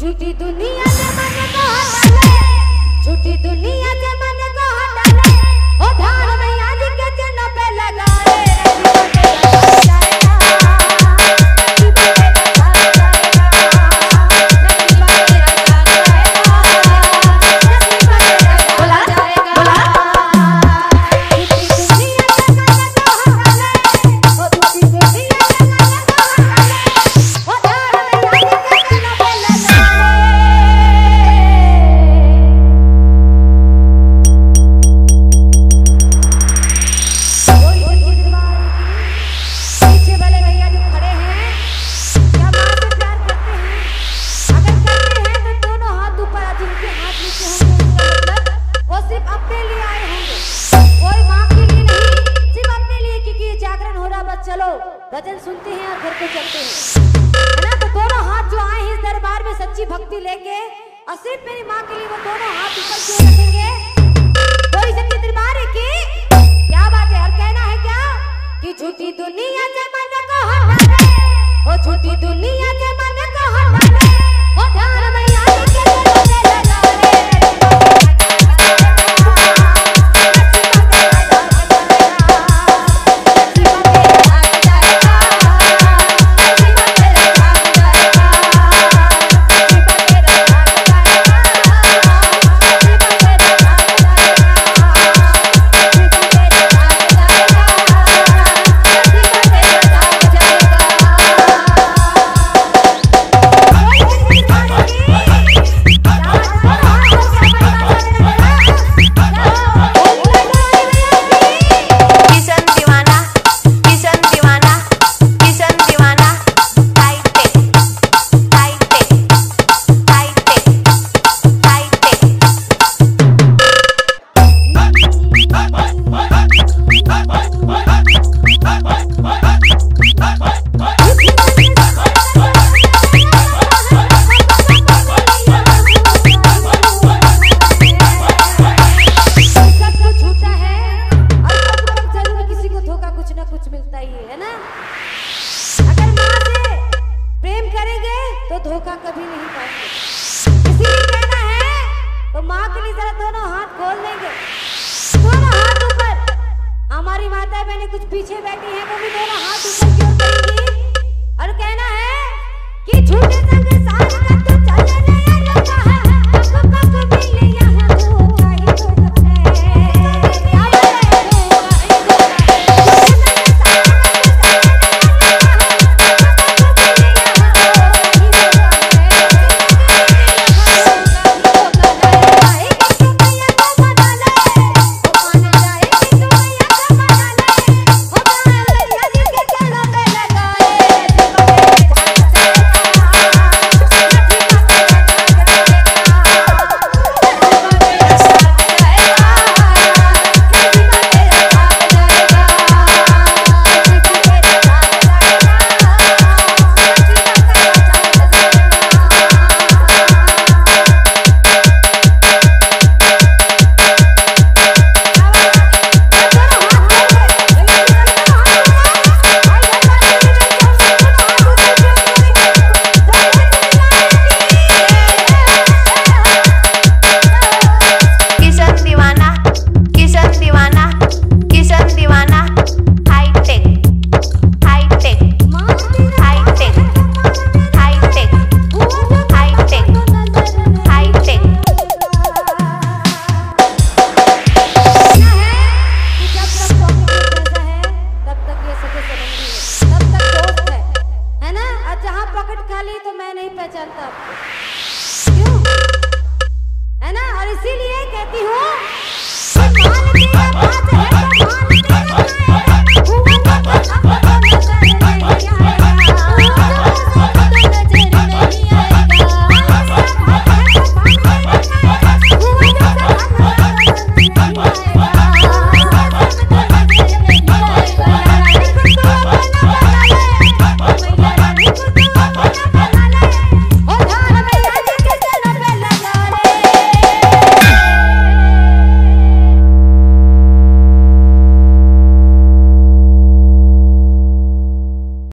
झूठी दुनिया से मन को हटाले झूठी दुनिया भजन सुनते हैं और घर को चलते हैं। है ना? तो दोनों हाथ जो आए हैं इस दरबार में सच्ची भक्ति लेके, और सिर्फ़ मेरी माँ के लिए वो दोनों हाथ ऊपर क्यों रखेंगे। कोई सच्ची दरबार है कि क्या बात है? और कहना है क्या? कि झूठी दुनिया से मन को हटाले ओ झूठी दुनिया से मन को हटाले मिलता ही है ना? अगर माँ से प्रेम करेंगे तो धोखा कभी नहीं पाएँगे इसीलिए कहना है तो माँ के लिए जरा दोनों हाथ खोल लेंगे। दोनों हाथ ऊपर। हमारी माता बहने कुछ पीछे बैठी हैं।